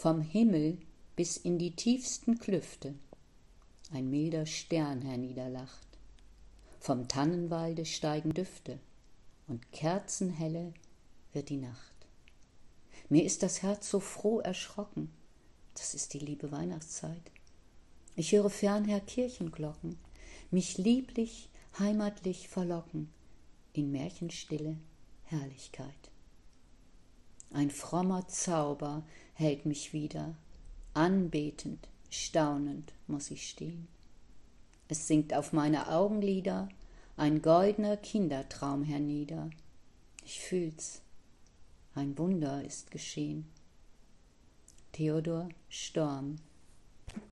vom Himmel bis in die tiefsten Klüfte ein milder Stern herniederlacht. Vom Tannenwalde steigen Düfte und kerzenhelle wird die Nacht. Mir ist das Herz so froh erschrocken, das ist die liebe Weihnachtszeit. Ich höre fernher Kirchenglocken, mich lieblich, heimatlich verlocken in Märchenstille Herrlichkeit. Ein frommer Zauber hält mich wieder, anbetend, staunend muss ich stehen. Es sinkt auf meine Augenlider ein goldner Kindertraum hernieder. Ich fühl's, ein Wunder ist geschehen. Theodor Storm